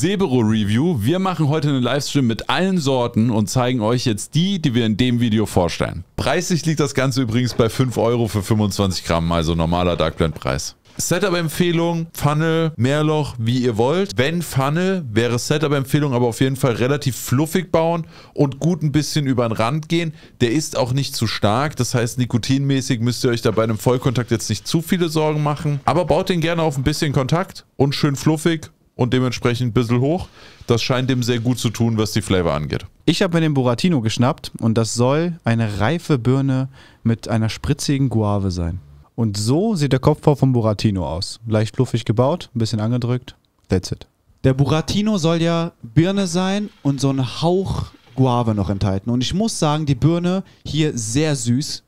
Sebero Review. Wir machen heute einen Livestream mit allen Sorten und zeigen euch jetzt die, die wir in dem Video vorstellen. Preislich liegt das Ganze übrigens bei 5 Euro für 25 Gramm, also normaler Dark Blend Preis. Setup-Empfehlung, Funnel, Mehrloch, wie ihr wollt. Wenn Funnel, wäre Setup-Empfehlung aber auf jeden Fall relativ fluffig bauen und gut ein bisschen über den Rand gehen. Der ist auch nicht zu stark, das heißt nikotinmäßig müsst ihr euch da bei einem Vollkontakt jetzt nicht zu viele Sorgen machen. Aber baut den gerne auf ein bisschen Kontakt und schön fluffig und dementsprechend ein bisschen hoch. Das scheint dem sehr gut zu tun, was die Flavor angeht. Ich habe mir den Buratino geschnappt und das soll eine reife Birne mit einer spritzigen Guave sein. Und so sieht der Kopfbau vom Buratino aus. Leicht fluffig gebaut, ein bisschen angedrückt. That's it. Der Buratino soll ja Birne sein und so einen Hauch Guave noch enthalten. Und ich muss sagen, die Birne hier sehr süß.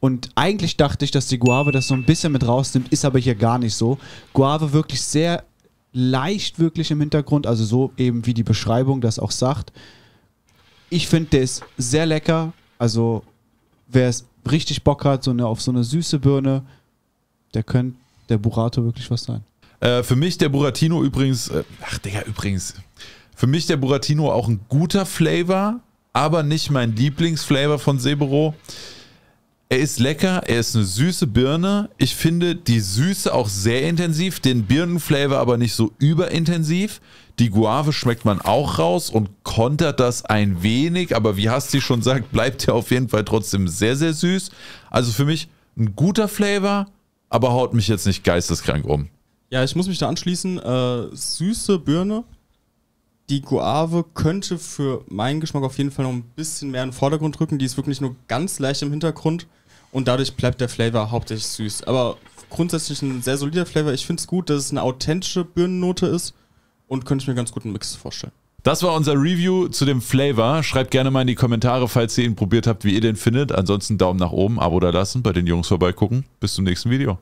Und eigentlich dachte ich, dass die Guave das so ein bisschen mit rausnimmt, ist aber hier gar nicht so. Guave wirklich sehr leicht wirklich im Hintergrund, also so eben wie die Beschreibung das auch sagt. Ich finde, der ist sehr lecker. Also wer es richtig Bock hat, so eine, auf so eine süße Birne, der könnte der Burato wirklich was sein. Äh, für mich der Buratino übrigens, äh, ach Digga, übrigens, für mich der Buratino auch ein guter Flavor, aber nicht mein Lieblingsflavor von Sebero. Er ist lecker, er ist eine süße Birne. Ich finde die Süße auch sehr intensiv, den Birnenflavor aber nicht so überintensiv. Die Guave schmeckt man auch raus und kontert das ein wenig, aber wie Hasti schon sagt, bleibt er auf jeden Fall trotzdem sehr, sehr süß. Also für mich ein guter Flavor, aber haut mich jetzt nicht geisteskrank um. Ja, ich muss mich da anschließen. Äh, süße Birne. Die Guave könnte für meinen Geschmack auf jeden Fall noch ein bisschen mehr in den Vordergrund rücken. Die ist wirklich nur ganz leicht im Hintergrund und dadurch bleibt der Flavor hauptsächlich süß. Aber grundsätzlich ein sehr solider Flavor. Ich finde es gut, dass es eine authentische Birnennote ist und könnte ich mir ganz gut einen Mix vorstellen. Das war unser Review zu dem Flavor. Schreibt gerne mal in die Kommentare, falls ihr ihn probiert habt, wie ihr den findet. Ansonsten Daumen nach oben, Abo da lassen, bei den Jungs vorbeigucken. Bis zum nächsten Video.